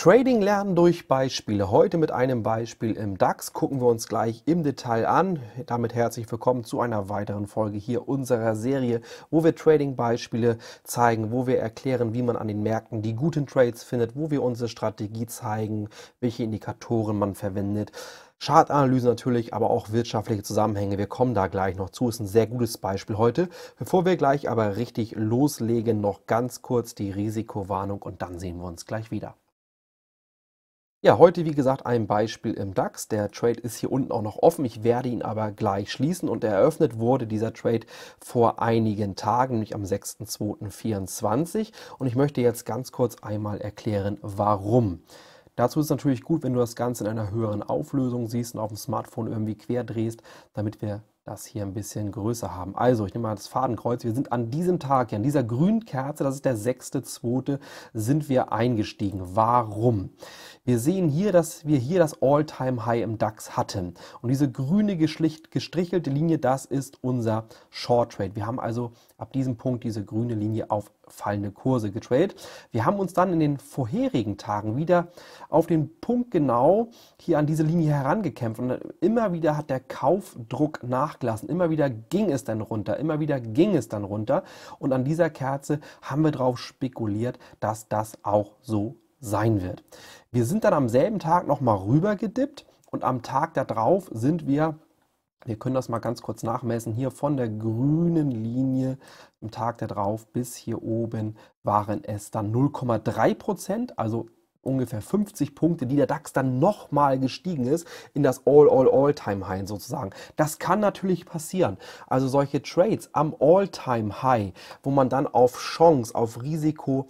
Trading lernen durch Beispiele. Heute mit einem Beispiel im DAX gucken wir uns gleich im Detail an. Damit herzlich willkommen zu einer weiteren Folge hier unserer Serie, wo wir Trading-Beispiele zeigen, wo wir erklären, wie man an den Märkten die guten Trades findet, wo wir unsere Strategie zeigen, welche Indikatoren man verwendet. Chartanalyse natürlich, aber auch wirtschaftliche Zusammenhänge. Wir kommen da gleich noch zu. Ist ein sehr gutes Beispiel heute. Bevor wir gleich aber richtig loslegen, noch ganz kurz die Risikowarnung und dann sehen wir uns gleich wieder. Ja, heute wie gesagt ein Beispiel im DAX. Der Trade ist hier unten auch noch offen. Ich werde ihn aber gleich schließen und eröffnet wurde dieser Trade vor einigen Tagen, nämlich am 6.2.24. Und ich möchte jetzt ganz kurz einmal erklären, warum. Dazu ist es natürlich gut, wenn du das Ganze in einer höheren Auflösung siehst und auf dem Smartphone irgendwie quer drehst, damit wir das hier ein bisschen größer haben. Also, ich nehme mal das Fadenkreuz. Wir sind an diesem Tag, an dieser grünen Kerze, das ist der 6.2., sind wir eingestiegen. Warum? Wir sehen hier, dass wir hier das All-Time-High im DAX hatten. Und diese grüne gestrichelte Linie, das ist unser Short Trade. Wir haben also ab diesem Punkt diese grüne Linie auf fallende Kurse getradet. Wir haben uns dann in den vorherigen Tagen wieder auf den Punkt genau hier an diese Linie herangekämpft und immer wieder hat der Kaufdruck nachgelassen. Immer wieder ging es dann runter, immer wieder ging es dann runter und an dieser Kerze haben wir darauf spekuliert, dass das auch so sein wird. Wir sind dann am selben Tag nochmal rüber gedippt und am Tag darauf sind wir wir können das mal ganz kurz nachmessen. Hier von der grünen Linie am Tag darauf bis hier oben waren es dann 0,3 Prozent, also ungefähr 50 Punkte, die der DAX dann nochmal gestiegen ist in das All-All-All-Time-High sozusagen. Das kann natürlich passieren. Also solche Trades am All-Time-High, wo man dann auf Chance, auf Risiko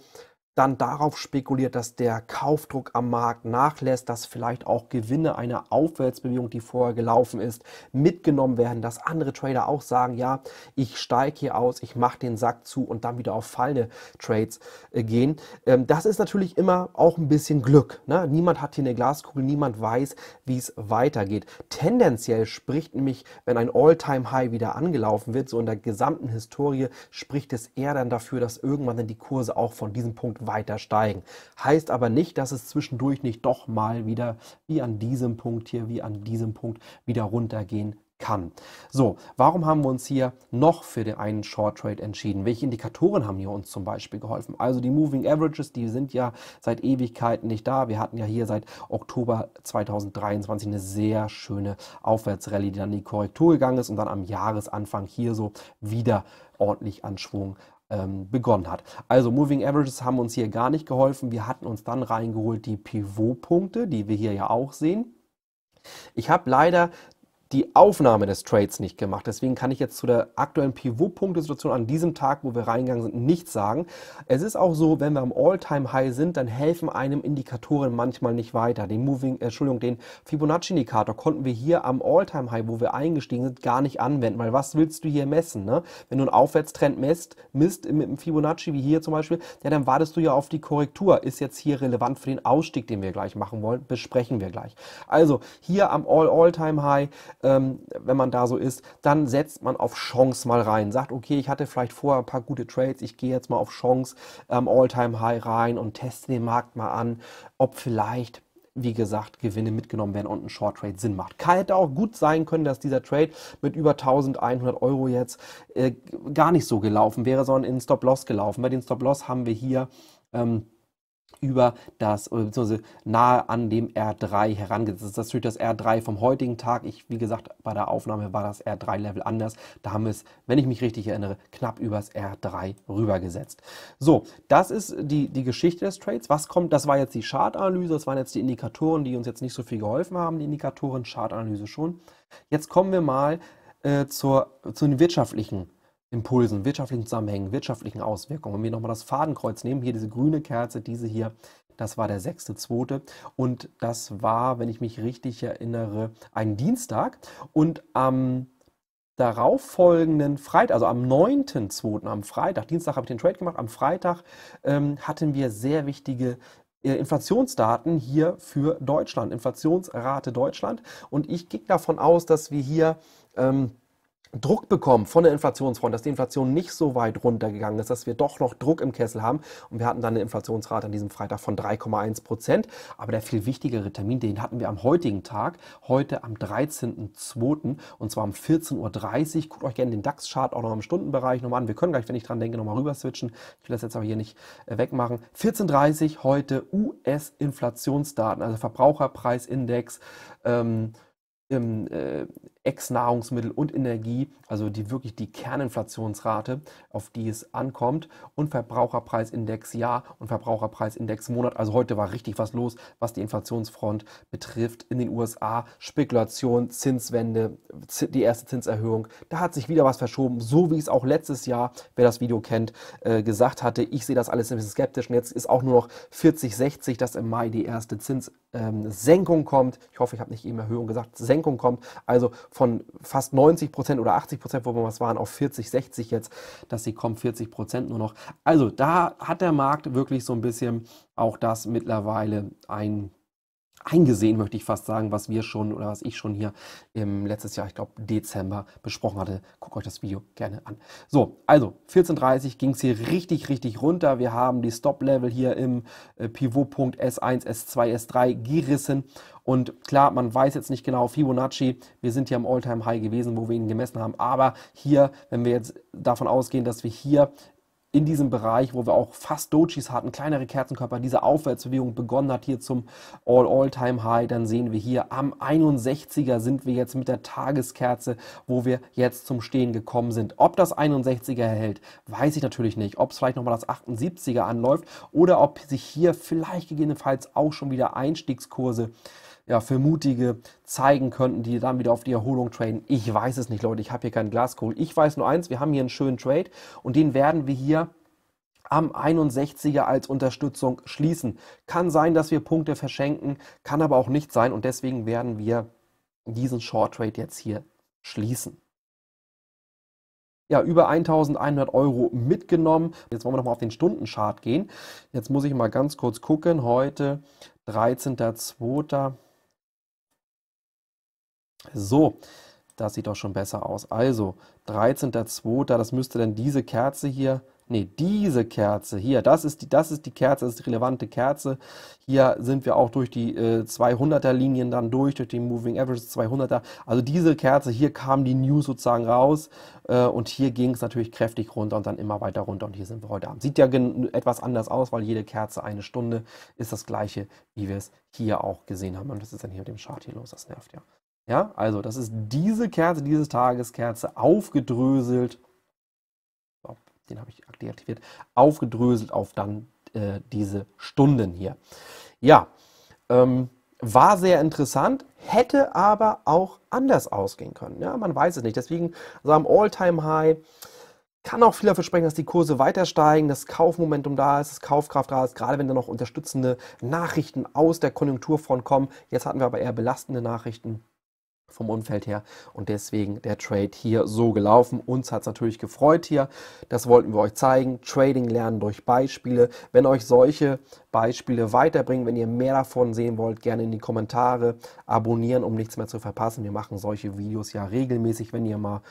dann darauf spekuliert, dass der Kaufdruck am Markt nachlässt, dass vielleicht auch Gewinne einer Aufwärtsbewegung, die vorher gelaufen ist, mitgenommen werden, dass andere Trader auch sagen, ja, ich steige hier aus, ich mache den Sack zu und dann wieder auf fallende Trades äh, gehen. Ähm, das ist natürlich immer auch ein bisschen Glück. Ne? Niemand hat hier eine Glaskugel, niemand weiß, wie es weitergeht. Tendenziell spricht nämlich, wenn ein All-Time-High wieder angelaufen wird, so in der gesamten Historie, spricht es eher dann dafür, dass irgendwann dann die Kurse auch von diesem Punkt weiter steigen. Heißt aber nicht, dass es zwischendurch nicht doch mal wieder wie an diesem Punkt hier, wie an diesem Punkt wieder runtergehen kann. So, warum haben wir uns hier noch für den einen Short Trade entschieden? Welche Indikatoren haben hier uns zum Beispiel geholfen? Also die Moving Averages, die sind ja seit Ewigkeiten nicht da. Wir hatten ja hier seit Oktober 2023 eine sehr schöne Aufwärtsrallye, die dann in die Korrektur gegangen ist und dann am Jahresanfang hier so wieder ordentlich an Schwung ähm, begonnen hat. Also Moving Averages haben uns hier gar nicht geholfen. Wir hatten uns dann reingeholt die Pivot-Punkte, die wir hier ja auch sehen. Ich habe leider die Aufnahme des Trades nicht gemacht. Deswegen kann ich jetzt zu der aktuellen Pivot-Punkte-Situation an diesem Tag, wo wir reingegangen sind, nichts sagen. Es ist auch so, wenn wir am All-Time-High sind, dann helfen einem Indikatoren manchmal nicht weiter. Den Moving, äh, Entschuldigung, den Fibonacci-Indikator konnten wir hier am All-Time-High, wo wir eingestiegen sind, gar nicht anwenden. Weil was willst du hier messen? Ne? Wenn du einen Aufwärtstrend misst, misst mit dem Fibonacci, wie hier zum Beispiel, ja, dann wartest du ja auf die Korrektur. Ist jetzt hier relevant für den Ausstieg, den wir gleich machen wollen, besprechen wir gleich. Also hier am All-All-Time-High ähm, wenn man da so ist, dann setzt man auf Chance mal rein. Sagt, okay, ich hatte vielleicht vorher ein paar gute Trades, ich gehe jetzt mal auf Chance ähm, All-Time-High rein und teste den Markt mal an, ob vielleicht wie gesagt, Gewinne mitgenommen werden und ein Short Trade Sinn macht. Kann hätte auch gut sein können, dass dieser Trade mit über 1100 Euro jetzt äh, gar nicht so gelaufen wäre, sondern in Stop Loss gelaufen. Bei den Stop Loss haben wir hier ähm, über das, beziehungsweise nahe an dem R3 herangesetzt. Das ist natürlich das R3 vom heutigen Tag. Ich, wie gesagt, bei der Aufnahme war das R3-Level anders. Da haben wir es, wenn ich mich richtig erinnere, knapp übers R3 rübergesetzt. So, das ist die, die Geschichte des Trades. Was kommt, das war jetzt die Chartanalyse, das waren jetzt die Indikatoren, die uns jetzt nicht so viel geholfen haben, die Indikatoren, Chartanalyse schon. Jetzt kommen wir mal äh, zur, zu den wirtschaftlichen Impulsen, wirtschaftlichen Zusammenhängen, wirtschaftlichen Auswirkungen. Wenn wir nochmal das Fadenkreuz nehmen, hier diese grüne Kerze, diese hier, das war der 6.2. Und das war, wenn ich mich richtig erinnere, ein Dienstag. Und am darauffolgenden Freitag, also am 9.2., am Freitag, Dienstag habe ich den Trade gemacht, am Freitag ähm, hatten wir sehr wichtige äh, Inflationsdaten hier für Deutschland, Inflationsrate Deutschland. Und ich gehe davon aus, dass wir hier ähm, Druck bekommen von der Inflationsfront, dass die Inflation nicht so weit runtergegangen ist, dass wir doch noch Druck im Kessel haben. Und wir hatten dann eine Inflationsrate an diesem Freitag von 3,1 Prozent. Aber der viel wichtigere Termin, den hatten wir am heutigen Tag, heute am 13.02. und zwar um 14.30 Uhr. Guckt euch gerne den DAX-Chart auch noch im Stundenbereich nochmal an. Wir können gleich, wenn ich dran denke, nochmal rüber switchen. Ich will das jetzt aber hier nicht äh, wegmachen. 14.30 Uhr heute US-Inflationsdaten, also Verbraucherpreisindex. Ähm, äh, Ex-Nahrungsmittel und Energie, also die wirklich die Kerninflationsrate, auf die es ankommt und Verbraucherpreisindex Jahr und Verbraucherpreisindex Monat. Also heute war richtig was los, was die Inflationsfront betrifft in den USA. Spekulation, Zinswende, die erste Zinserhöhung. Da hat sich wieder was verschoben, so wie es auch letztes Jahr, wer das Video kennt, äh, gesagt hatte. Ich sehe das alles ein bisschen skeptisch und jetzt ist auch nur noch 40, 60, dass im Mai die erste Zinssenkung ähm, kommt. Ich hoffe, ich habe nicht eben Erhöhung gesagt, Senkung kommt. Also von fast 90 Prozent oder 80 Prozent, wo wir was waren, auf 40, 60 jetzt, dass sie kommen, 40 Prozent nur noch. Also da hat der Markt wirklich so ein bisschen auch das mittlerweile ein eingesehen, möchte ich fast sagen, was wir schon oder was ich schon hier im letztes Jahr, ich glaube Dezember, besprochen hatte. Guckt euch das Video gerne an. So, also 14.30 ging es hier richtig, richtig runter. Wir haben die Stop-Level hier im äh, Pivotpunkt S1, S2, S3 gerissen und klar, man weiß jetzt nicht genau, Fibonacci, wir sind hier am All-Time-High gewesen, wo wir ihn gemessen haben. Aber hier, wenn wir jetzt davon ausgehen, dass wir hier in diesem Bereich, wo wir auch fast Dojis hatten, kleinere Kerzenkörper, diese Aufwärtsbewegung begonnen hat hier zum All-All-Time-High, dann sehen wir hier am 61er sind wir jetzt mit der Tageskerze, wo wir jetzt zum Stehen gekommen sind. Ob das 61er hält, weiß ich natürlich nicht. Ob es vielleicht nochmal das 78er anläuft oder ob sich hier vielleicht gegebenenfalls auch schon wieder Einstiegskurse ja, für Mutige zeigen könnten, die dann wieder auf die Erholung traden. Ich weiß es nicht, Leute. Ich habe hier keinen Glaskohl. Ich weiß nur eins, wir haben hier einen schönen Trade und den werden wir hier am 61er als Unterstützung schließen. Kann sein, dass wir Punkte verschenken, kann aber auch nicht sein und deswegen werden wir diesen Short Trade jetzt hier schließen. Ja, über 1100 Euro mitgenommen. Jetzt wollen wir nochmal auf den Stundenchart gehen. Jetzt muss ich mal ganz kurz gucken. Heute 13.02. So, das sieht doch schon besser aus. Also, 13.02., das müsste dann diese Kerze hier, nee, diese Kerze hier, das ist die, das ist die Kerze, das ist die relevante Kerze. Hier sind wir auch durch die äh, 200er Linien dann durch, durch die Moving Averages 200er. Also diese Kerze, hier kam die News sozusagen raus äh, und hier ging es natürlich kräftig runter und dann immer weiter runter und hier sind wir heute Abend. Sieht ja etwas anders aus, weil jede Kerze eine Stunde ist das gleiche, wie wir es hier auch gesehen haben. Und was ist denn hier mit dem Chart hier los? Das nervt ja. Ja, also das ist diese Kerze, diese Tageskerze aufgedröselt. Den habe ich deaktiviert. Aufgedröselt auf dann äh, diese Stunden hier. Ja, ähm, war sehr interessant, hätte aber auch anders ausgehen können. Ja, man weiß es nicht. Deswegen so am All-Time-High kann auch viel dafür sprechen, dass die Kurse weiter steigen, das Kaufmomentum da ist, das Kaufkraft da ist, gerade wenn da noch unterstützende Nachrichten aus der Konjunkturfront kommen. Jetzt hatten wir aber eher belastende Nachrichten vom Umfeld her und deswegen der Trade hier so gelaufen. Uns hat es natürlich gefreut hier. Das wollten wir euch zeigen. Trading lernen durch Beispiele. Wenn euch solche Beispiele weiterbringen, wenn ihr mehr davon sehen wollt, gerne in die Kommentare abonnieren, um nichts mehr zu verpassen. Wir machen solche Videos ja regelmäßig, wenn ihr mal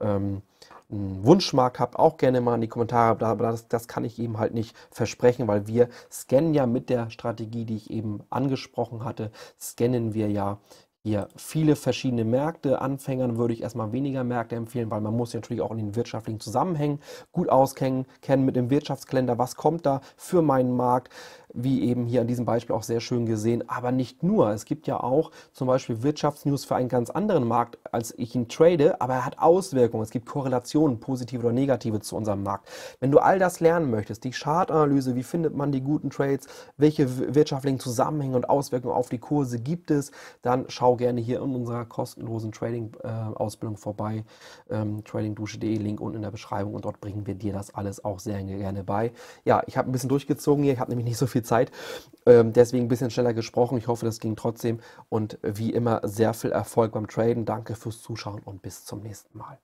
ähm, einen Wunschmarkt habt, auch gerne mal in die Kommentare, aber das, das kann ich eben halt nicht versprechen, weil wir scannen ja mit der Strategie, die ich eben angesprochen hatte, scannen wir ja hier viele verschiedene Märkte. Anfängern würde ich erstmal weniger Märkte empfehlen, weil man muss ja natürlich auch in den wirtschaftlichen Zusammenhängen gut auskennen, kennen mit dem Wirtschaftskalender, was kommt da für meinen Markt, wie eben hier an diesem Beispiel auch sehr schön gesehen. Aber nicht nur. Es gibt ja auch zum Beispiel Wirtschaftsnews für einen ganz anderen Markt, als ich ihn trade, aber er hat Auswirkungen. Es gibt Korrelationen, positive oder negative zu unserem Markt. Wenn du all das lernen möchtest, die Chartanalyse, wie findet man die guten Trades, welche wirtschaftlichen Zusammenhänge und Auswirkungen auf die Kurse gibt es, dann schau gerne hier in unserer kostenlosen Trading-Ausbildung äh, vorbei. Ähm, tradingdusche.de, Link unten in der Beschreibung und dort bringen wir dir das alles auch sehr gerne bei. Ja, ich habe ein bisschen durchgezogen hier, ich habe nämlich nicht so viel Zeit. Ähm, deswegen ein bisschen schneller gesprochen. Ich hoffe, das ging trotzdem. Und wie immer sehr viel Erfolg beim Traden. Danke fürs Zuschauen und bis zum nächsten Mal.